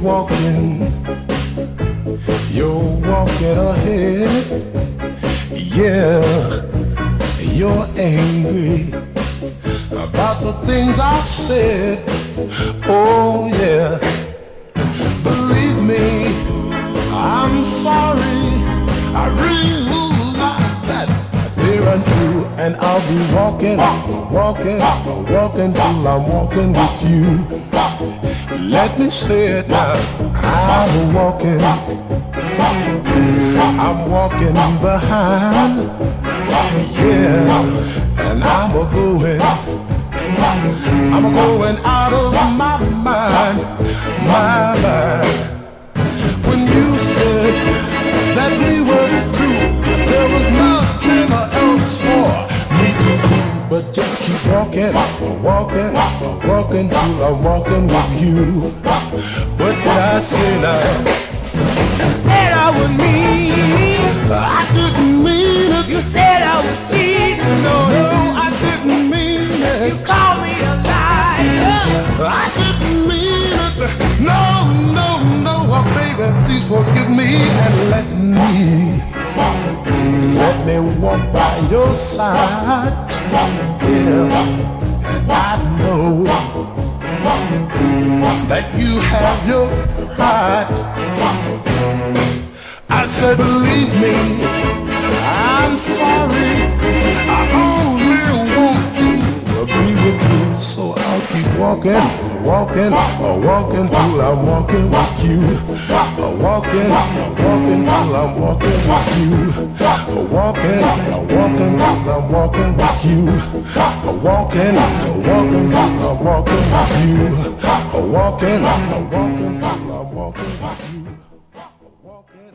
walking, you're walking ahead. Yeah, you're angry about the things I've said. And I'll be walking, walking, walking till I'm walking with you. Let me say it now. I'm walking. I'm walking behind. Yeah, and I'm a going. I'm going out of my mind, my walking, walking, walking till I'm walking with you. What did I say now? You said I was mean. I didn't mean it. You said I was cheating. No, no, I didn't mean it. You called me a liar. I didn't mean it. No, no, no, oh, baby, please forgive me and let me, let me walk by your side. Yeah, that you have your pride. I said, believe me, I'm sorry. I only want to be with you, so I'll keep walking, walking, walking till I'm walking with you. Walking, walking till I'm walking with you. Walking, walking till I'm walking with you. Walking, walking till I'm walking with you. Walking, walking till I'm walking with you. Walking.